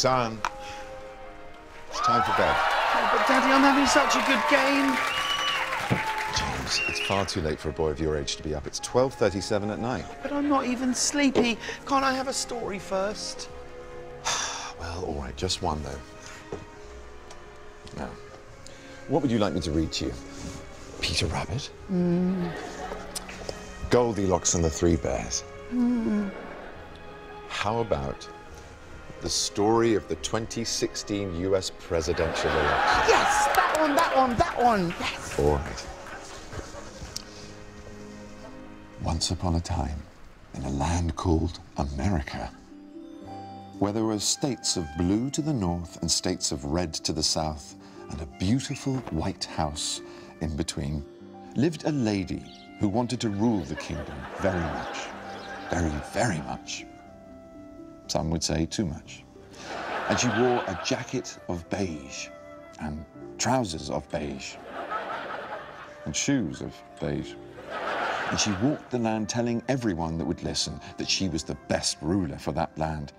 Son, it's time for bed. Oh, but Daddy, I'm having such a good game. James, it's far too late for a boy of your age to be up. It's 12.37 at night. But I'm not even sleepy. Can't I have a story first? Well, all right, just one, though. Now, what would you like me to read to you? Peter Rabbit? Hmm. Goldilocks and the Three Bears? How about the story of the 2016 US presidential election? Yes, that one, that one, that one. Yes. All right. Once upon a time, in a land called America, where there were states of blue to the north and states of red to the south, and a beautiful white house in between, lived a lady who wanted to rule the kingdom very much. Very, very much. Some would say too much. And she wore a jacket of beige and trousers of beige and shoes of beige. And she walked the land telling everyone that would listen that she was the best ruler for that land.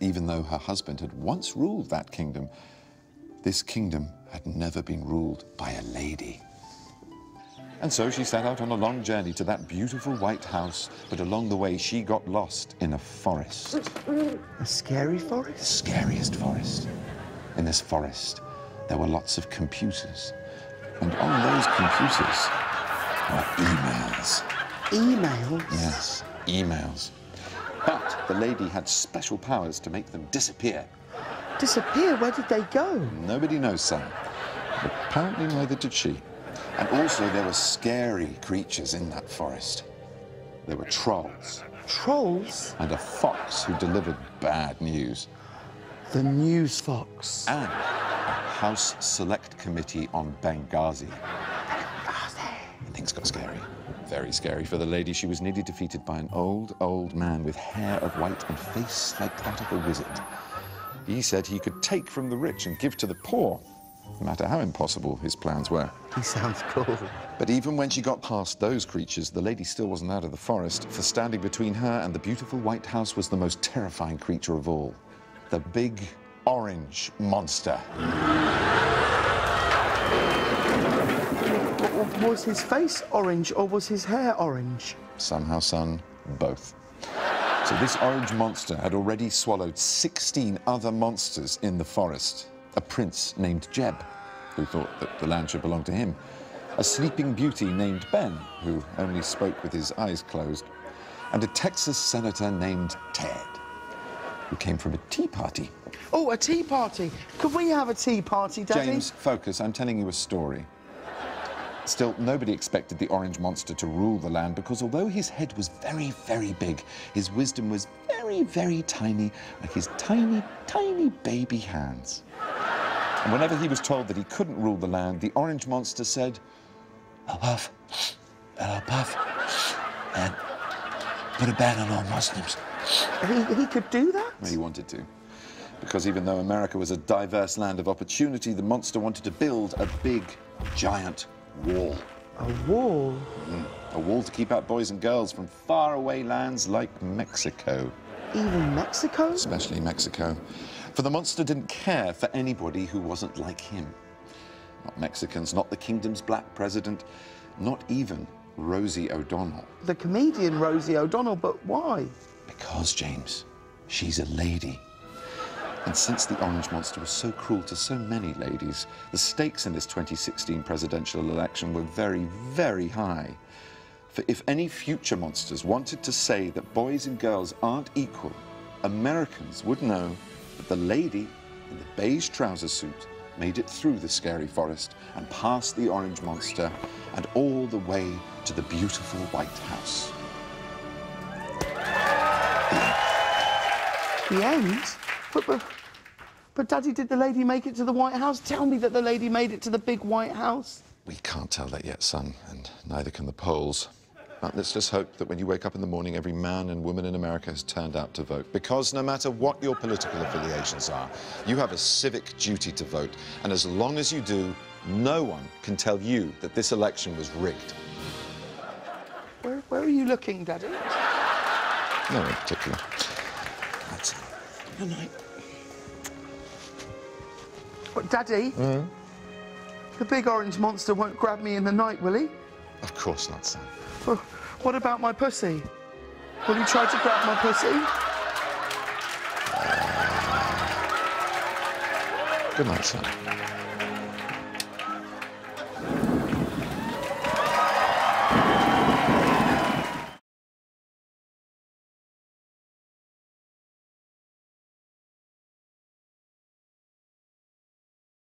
Even though her husband had once ruled that kingdom, this kingdom had never been ruled by a lady. And so she set out on a long journey to that beautiful white house, but along the way she got lost in a forest. A scary forest? The scariest forest. In this forest, there were lots of computers. And on those computers were emails. Emails? Yes, emails. But the lady had special powers to make them disappear. Disappear? Where did they go? Nobody knows, son. Apparently neither did she. And also there were scary creatures in that forest. There were trolls Trolls? and a fox who delivered bad news. The News Fox. and a House Select Committee on Benghazi. And things got scary. Very scary for the lady. She was nearly defeated by an old, old man with hair of white and face like that of a wizard. He said he could take from the rich and give to the poor, no matter how impossible his plans were. He sounds cool. But even when she got past those creatures, the lady still wasn't out of the forest, for standing between her and the beautiful White House was the most terrifying creature of all the big orange monster. Was his face orange or was his hair orange? Somehow, son, both. So this orange monster had already swallowed 16 other monsters in the forest. A prince named Jeb, who thought that the land should belong to him. A sleeping beauty named Ben, who only spoke with his eyes closed. And a Texas senator named Ted, who came from a tea party. Oh, a tea party. Could we have a tea party, Daddy? James, focus. I'm telling you a story. Still, nobody expected the orange monster to rule the land because although his head was very, very big, his wisdom was very, very tiny, like his tiny, tiny baby hands. And whenever he was told that he couldn't rule the land, the orange monster said, I'll puff, I'll puff, and put a ban on all Muslims. He, he could do that? Well, he wanted to. Because even though America was a diverse land of opportunity, the monster wanted to build a big, giant wall. A wall? Mm. A wall to keep out boys and girls from faraway lands like Mexico, Even Mexico? especially Mexico. For the monster didn't care for anybody who wasn't like him. Not Mexicans, not the kingdom's black president, not even Rosie O'Donnell. The comedian Rosie O'Donnell, but why? Because, James, she's a lady. And since the Orange Monster was so cruel to so many ladies, the stakes in this 2016 presidential election were very, very high. For if any future monsters wanted to say that boys and girls aren't equal, Americans would know that the lady in the beige trouser suit made it through the scary forest and past the Orange Monster and all the way to the beautiful White House. The end? But, but, but, Daddy, did the lady make it to the White House? Tell me that the lady made it to the big White House. We can't tell that yet, son, and neither can the polls. But let's just hope that when you wake up in the morning, every man and woman in America has turned out to vote. Because no matter what your political affiliations are, you have a civic duty to vote. And as long as you do, no one can tell you that this election was rigged. Where, where are you looking, Daddy? No in particular. It. Good night. But, Daddy, hmm? the big orange monster won't grab me in the night, will he? Of course not, son. What about my pussy? Will he try to grab my pussy? Good night, son.